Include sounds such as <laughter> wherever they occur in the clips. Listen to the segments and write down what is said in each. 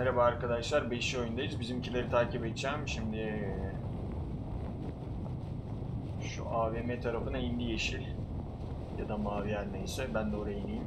Merhaba arkadaşlar, 5 oyundayız. Bizimkileri takip edeceğim. Şimdi şu AVM tarafına indi yeşil ya da mavi her neyse. Ben de oraya ineyim.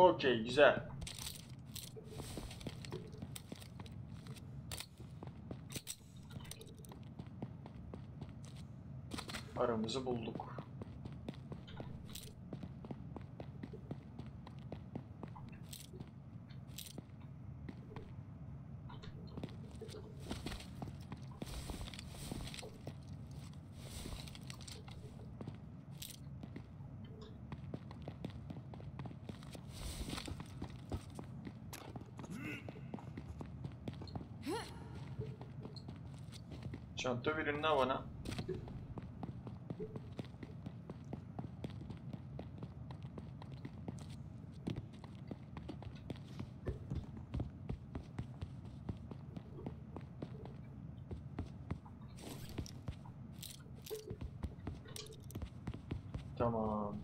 Okey, güzel. Aramızı bulduk. Çanta verin ne bana? Tamam.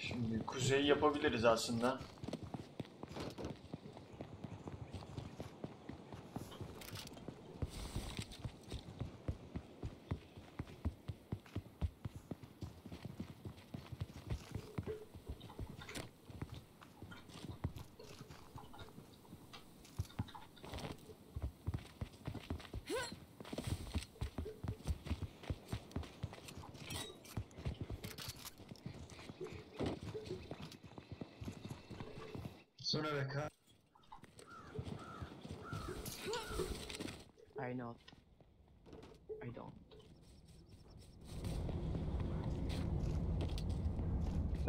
Şimdi kuzeyi yapabiliriz aslında.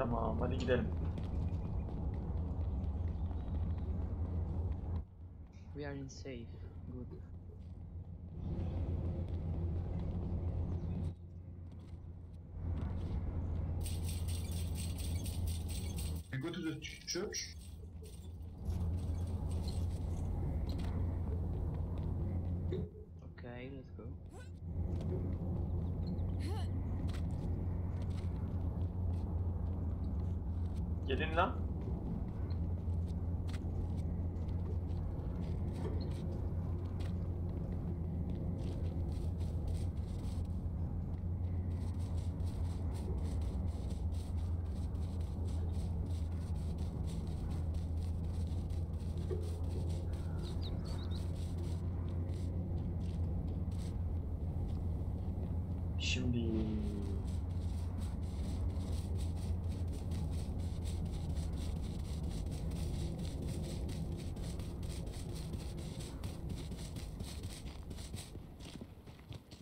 Tamam hadi gidelim. We are in safe. Good. We go to the church. Şimdi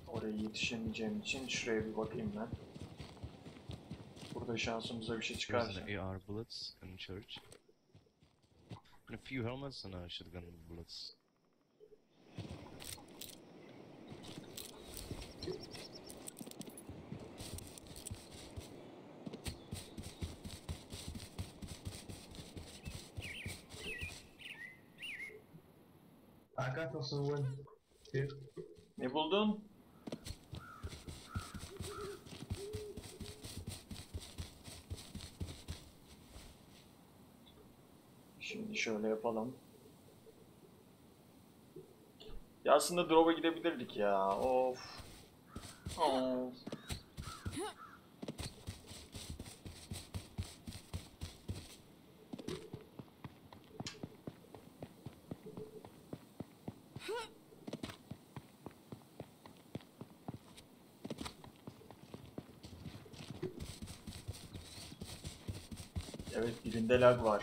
oraya yetişemeyeceğim için şuraya bir bakayım ben. Burada şansımıza bir şey çıkarsa. AR bullets in church. And a few helmets and a shotgun bullets. Also one here. Ne buldun? Şimdi şöyle yapalım. Ya aslında drop'a gidebilirdik ya. Of. Of. dele agora.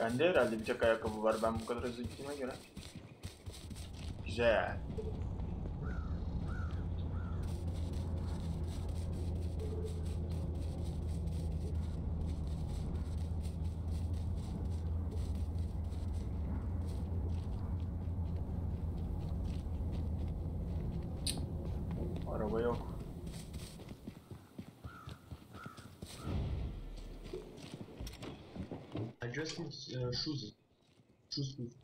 Bende herhalde bir tek ayakkabı var. Ben bu kadar hızlı gittiğime göre. Güzel. Uh, shoes. Shoes, please.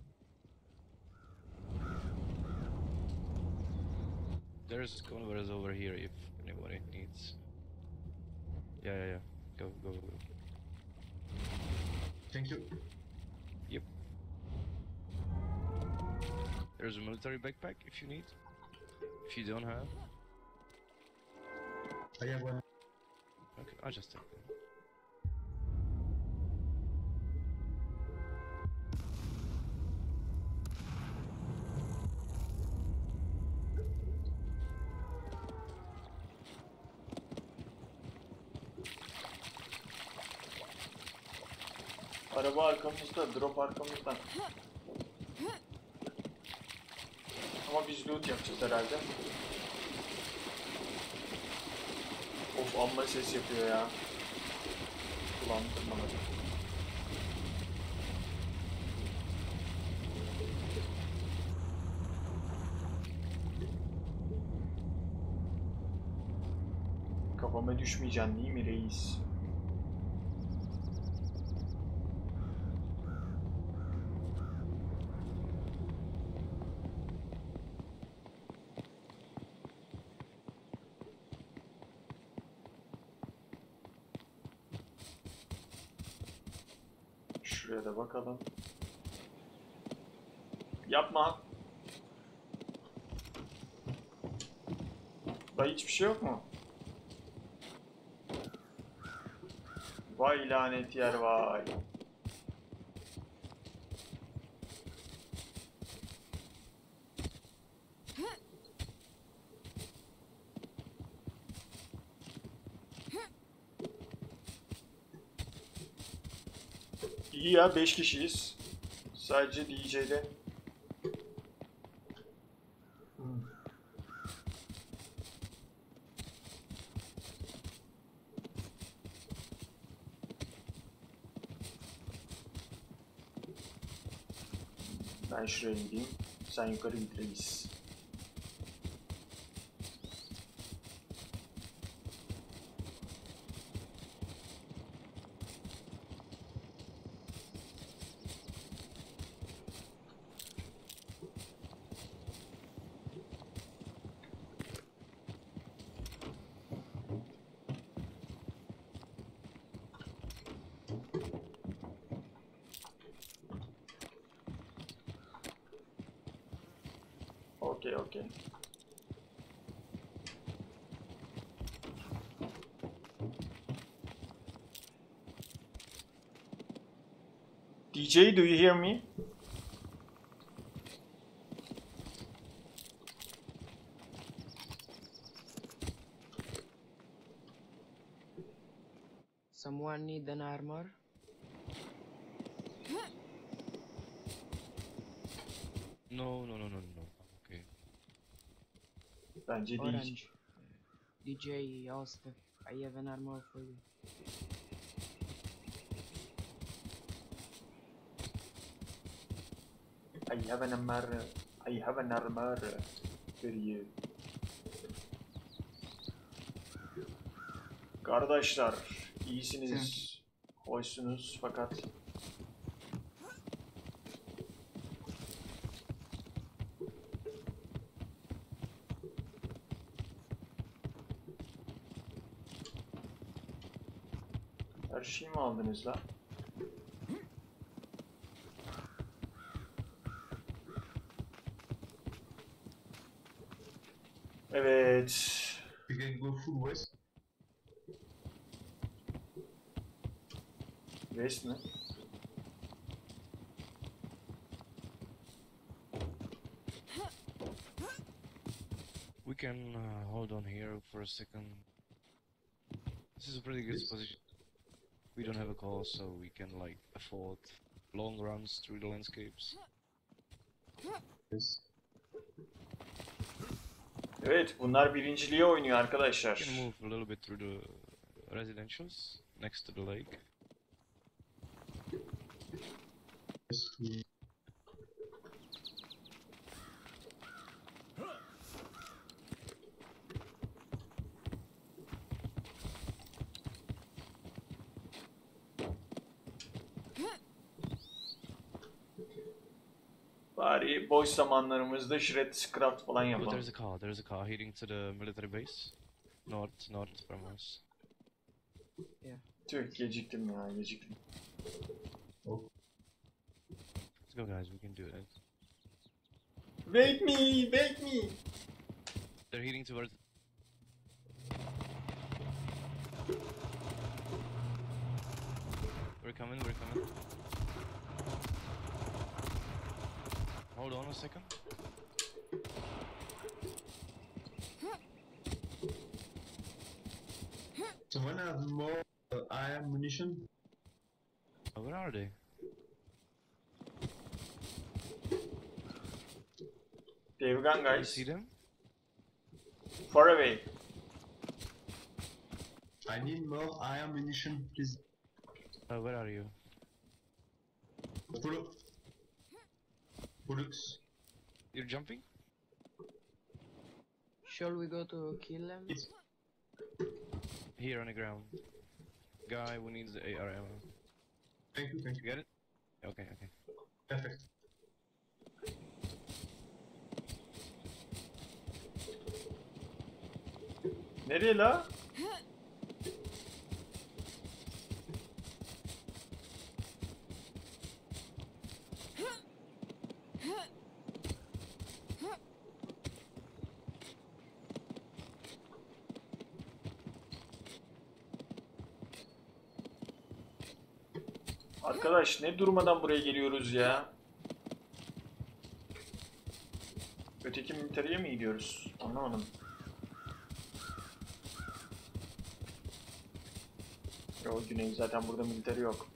There's converse over here if anybody needs. Yeah, yeah, yeah. Go, go, go. Thank you. Yep. There's a military backpack if you need. If you don't have, I have one. okay, I'll just take it. Araba arkamızda, drop arkamızda. Ama biz loot yapacağız herhalde. Of amma ses yapıyor ya. Kulağım tırmaladı. Kafama düşmeyeceksin değil mi reis? Da bakalım. Yapma. Dayı hiçbir şey yok mu? Vay lanet yer vay. Ya 5 kişiyiz. Sadece DJ'de. Ben şuraya gideyim. Sen yukarı git. DJ, do you hear me? Someone need an armor? No, no, no, no, no. Okay. Orange. DJ asked if I have an armor for you. have a number. I have a number for you. Kardeşler, iyisiniz. Hoşsunuz fakat Her şeyi mi aldınız lan? Evet. You can go full west. West mi? We can uh, hold on here for a second. This is a pretty good Yes. position. We don't have a call, so we can like afford long runs through the landscapes. Yes. Evet bunlar birinciliğe oynuyor arkadaşlar. Move a little bit through the residentials next to the lake. Boş zamanlarımızda shred craft falan Oh, yapalım. there's a car. There's a car heading to the military base. North, north from us. Tüh geciktim ya geciktim. Oh. Let's go, guys. We can do it. Wake me, wake me. They're heading towards. We're coming. We're coming. Hold on a second. Someone have more uh, iron munition? Oh, where are they? They've gone You guys. see them? Far away. I need more iron munition, please. Oh, where are you? Follow. Bullocks. You're jumping? Shall we go to kill them? It's Here on the ground. Guy who needs the AR ammo. thank you, thank You you. get it? Okay, okay. Perfect. Nereye la? Arkadaş ne durmadan buraya geliyoruz ya? Öteki militariye mi gidiyoruz? Anlamadım. Yo Güney zaten burada militeri yok.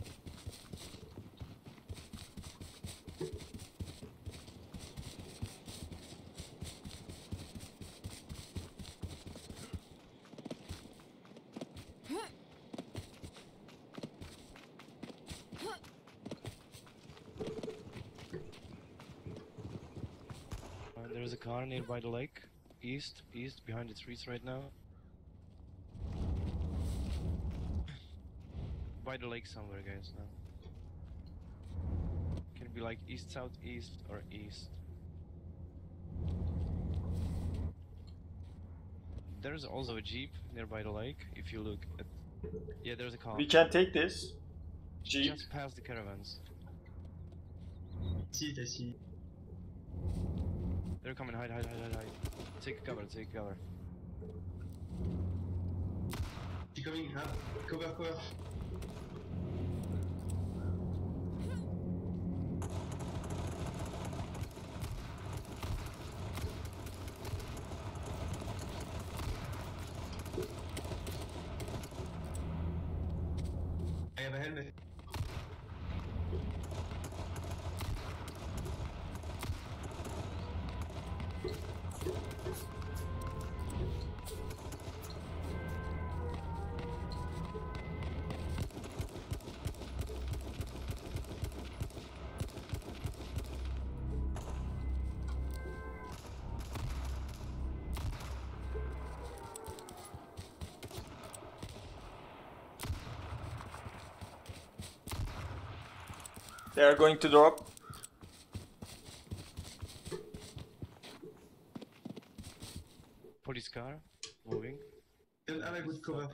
Car nearby the lake. East, east, behind the trees right now. <coughs> By the lake somewhere, guys. Now. Can it be like east, south, east, or east? There's also a jeep nearby the lake. If you look at, yeah, there's a car We can take this. Jeep. just past the caravans. See I see it. They're coming. Hide, hide, hide, hide, hide. Take cover. Take cover. She coming, huh? Cover, cover. I have a helmet. They are going to drop. Police car moving. Then have a good cover.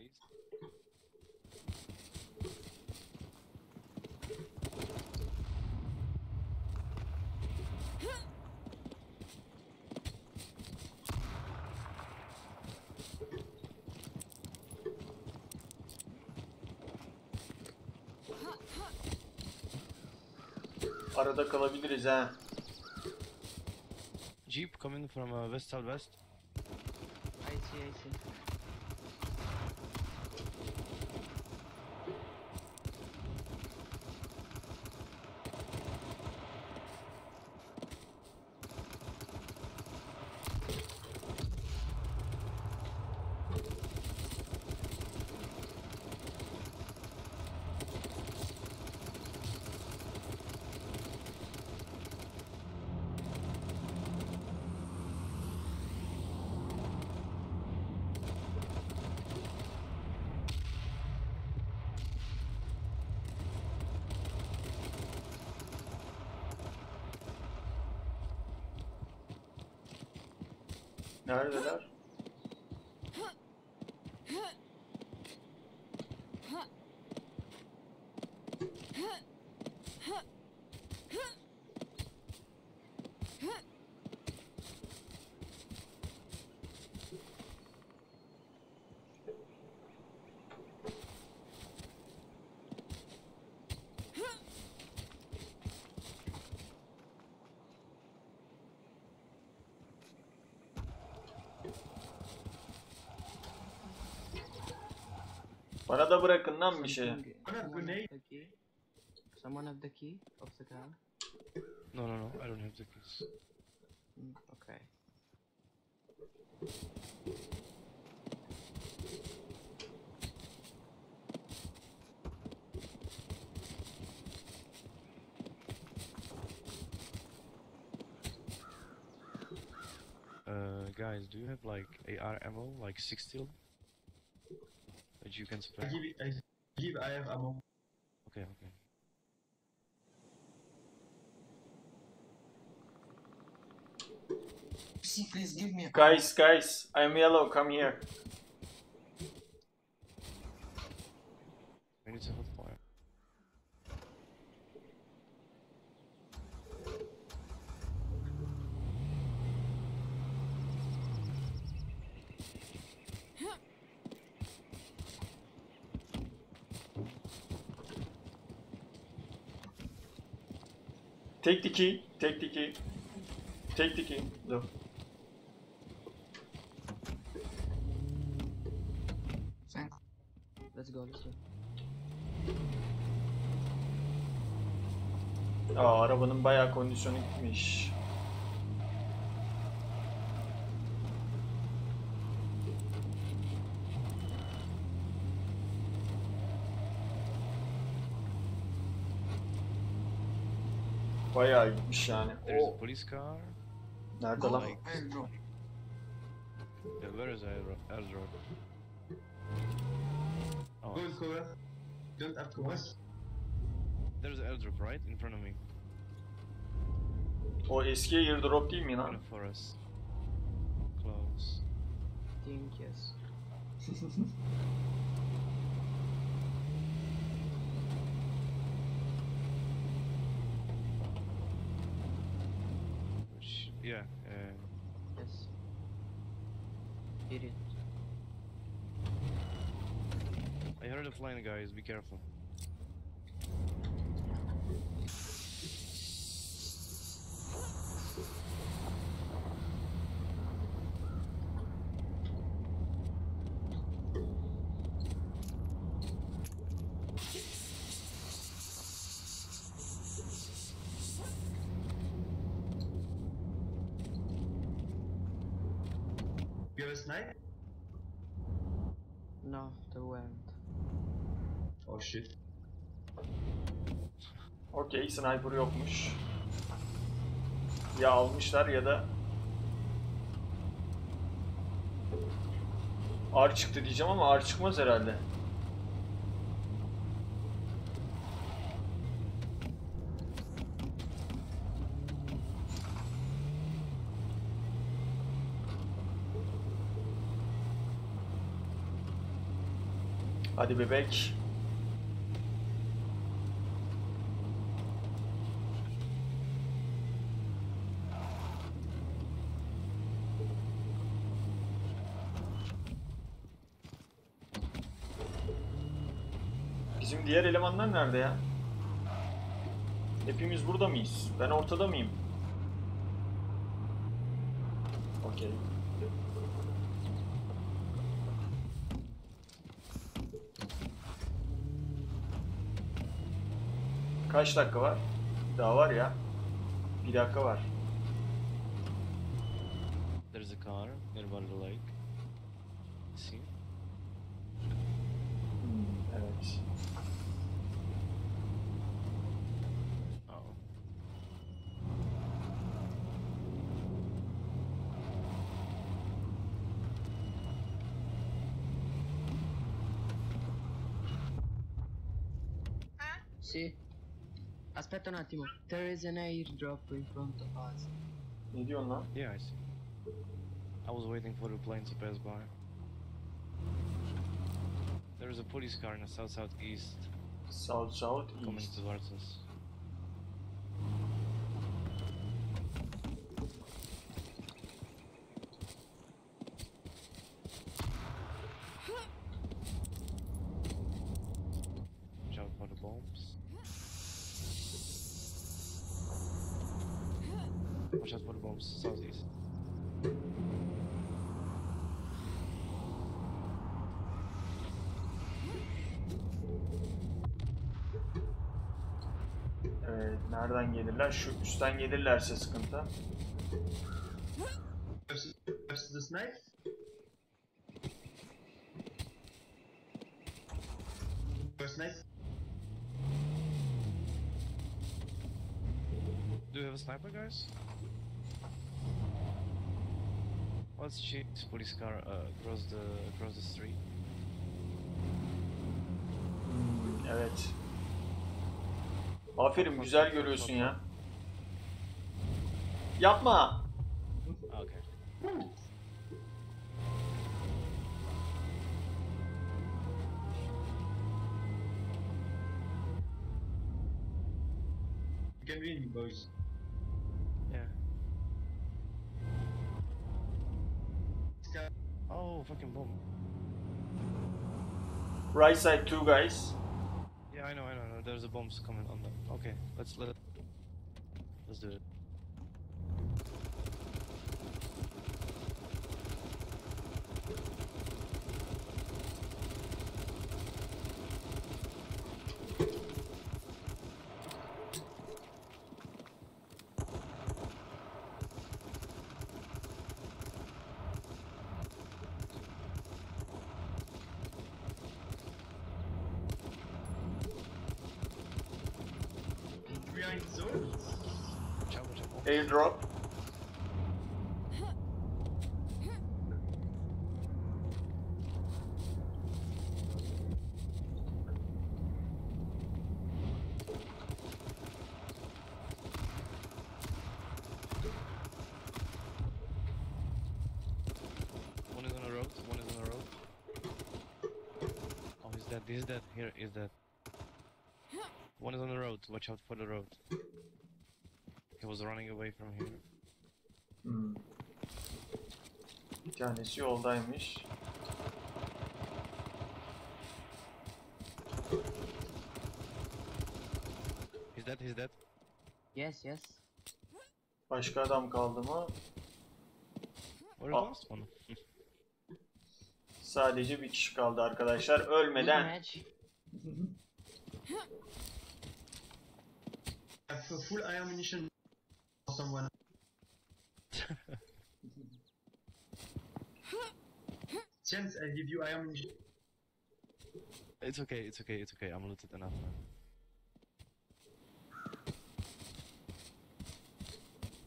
Arada kalabiliriz ha. Jeep coming from uh, west southwest. I see, I see. No, no, no. Bana da bırakın lan bir şey. Something- What a someone have the key. Someone have the key of the car. No, no, no. I don't have the keys. Mm, okay. Uh, guys, do you have like AR ammo, like six steel, that you can I give I give, I have ammo. Okay, okay. See, please give me a Guys, guys, I'm yellow, come here. Take the key, take the key. Take the key. Dur. Thanks. Let's go, let's go. Aa arabanın bayağı kondisyonu gitmiş. Bayağı gitmiş yani. There's O a police car. nerede lan? Yeah, where is airdrop? Oh, Go with cover. Don't have cover. there's an airdrop right in front of me. O eski airdrop değil mi lan? a forest. Close. Think yes. <laughs> yeah. Uh, Yes. Did it. I heard a plane, guys. Be careful. Snipe? No, the wind. Oh shit. Okey sniper yokmuş. Ya almışlar ya da Ar çıktı diyeceğim ama ar çıkmaz herhalde. Hadi bebek. Bizim diğer elemanlar nerede ya? Hepimiz burada mıyız? Ben ortada mıyım? Okey. Kaç dakika var? Daha var ya. Bir dakika var. There's a car nearby the lake. See? Hmm, evet. Oh. Sì. Aspetta un attimo. There is an airdrop in front of us. Ne diyorsun lan? Yeah, I see. I was waiting for the plane to pass by. There is a police car in the south southeast South South coming towards us. Gelirler? Şu üstten gelirlerse sıkıntı. Do you have a sniper, guys? Let's shoot police car uh, across the across the street. Evet. Aferin güzel görüyorsun ya. Yapma. Okay. You can win, boys. Yeah. Oh, fucking bomb. Right side two guys. Yeah, I know, I know, I know. There's a bombs coming on them. Okay, let's let it. Let's do it. behind Zords. Airdrop. Watch out for the road. He was running away from here. Hmm. Bir tanesi yoldaymış. He's dead. He's dead. Yes, yes. Başka adam kaldı mı? Last one? <laughs> Sadece bir kişi kaldı arkadaşlar. Ölmeden. <laughs> a full iron munition for someone. Chance, I give you iron munition. It's okay. It's okay. It's okay. I'm looted enough. Man.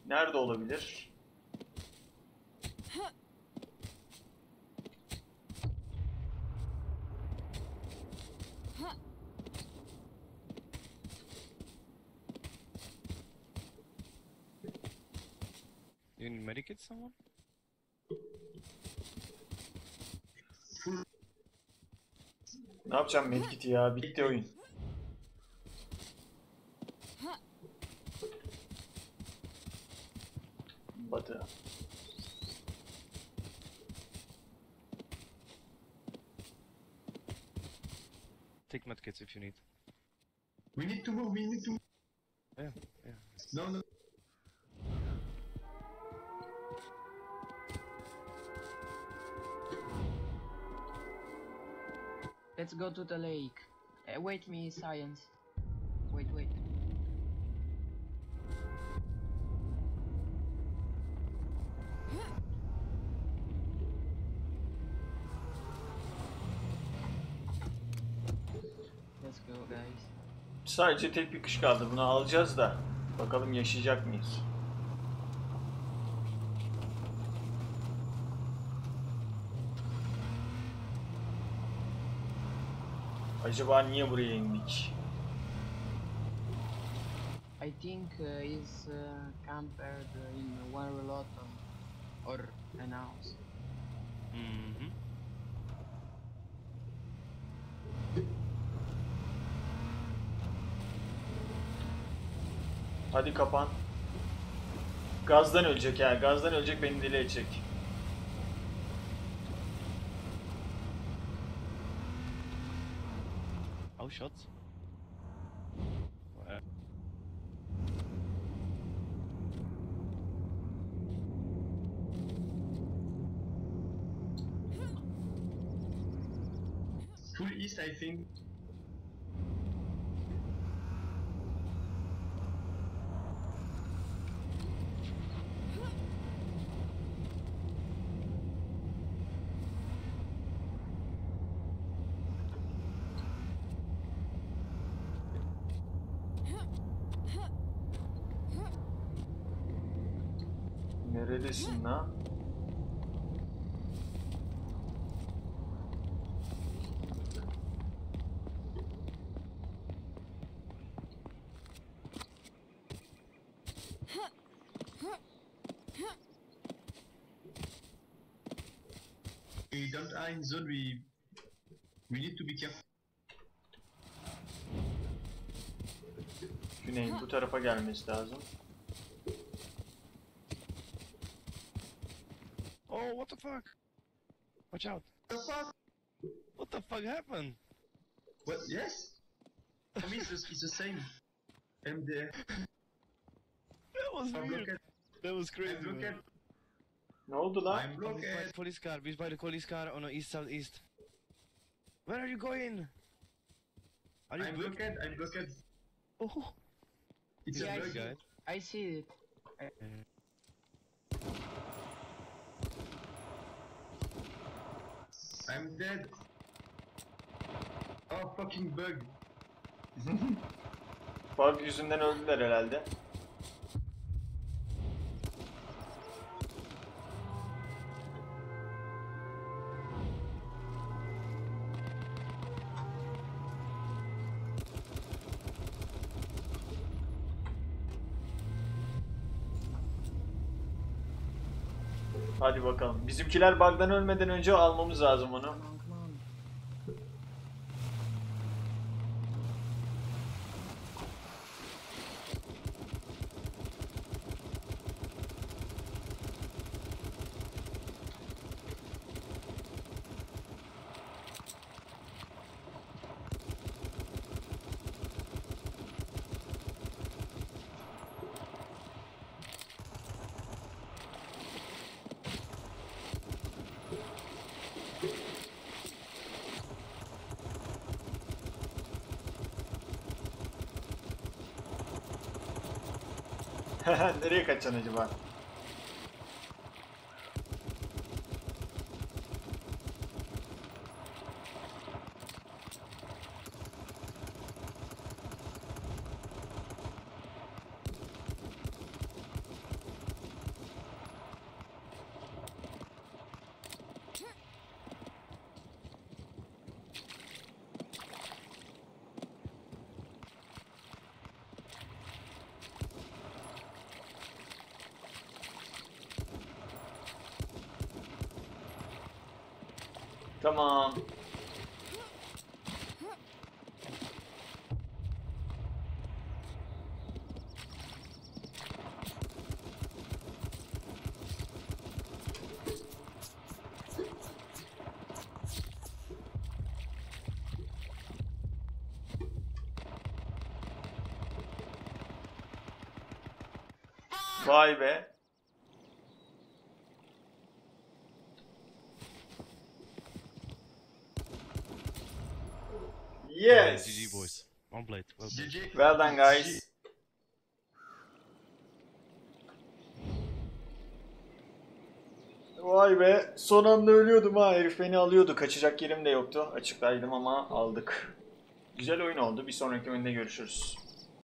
Nerede olabilir? You need someone? Full. Ne yapacağım medkit'i ya? Bitti oyun. Batı. Take medkits if you need. We need to move, we need to move. Yeah, yeah. No, no. Let's go to the lake. Uh, wait me, science. Wait, wait. Let's go, guys. Sadece tek bir kış kaldı. Bunu alacağız da. Bakalım yaşayacak mıyız? Acaba niye buraya indik? I think uh, is uh, campered uh, in one reloton or an house. Mm-hmm. Hadi kapan. Gazdan ölecek ya. Gazdan ölecek beni deli edecek. Shots. Uh, Full east, I think. Neredesin lan? We don't are in zone, we... We need to be careful. Güney'in bu tarafa gelmesi lazım. Fuck? Watch out. What the fuck? What the fuck happened? What? Yes? For me, it's, just, it's the same. MDF. Uh, that was I'm weird. blocked. That was crazy. I'm man. blocked. Ne oldu? I'm he's by the blocked. police car. He's by the police car on the east southeast. Where are you going? Are you I'm good? blocked. I'm blocked. Oh, It's Yeah, a I bug. see. guys. I see it. Uh, I'm dead. Oh, fucking bug. Bug yüzünden öldüler herhalde. Hadi bakalım. Bizimkiler bug'dan ölmeden önce almamız lazım onu. Nereye kaçacaksın acaba? Tamam. Vay be. GG. Well done guys. Vay be. Son anda ölüyordum ha. Herif beni alıyordu. Kaçacak yerim de yoktu. Açıktaydım ama aldık. Güzel oyun oldu. Bir sonraki oyunda görüşürüz.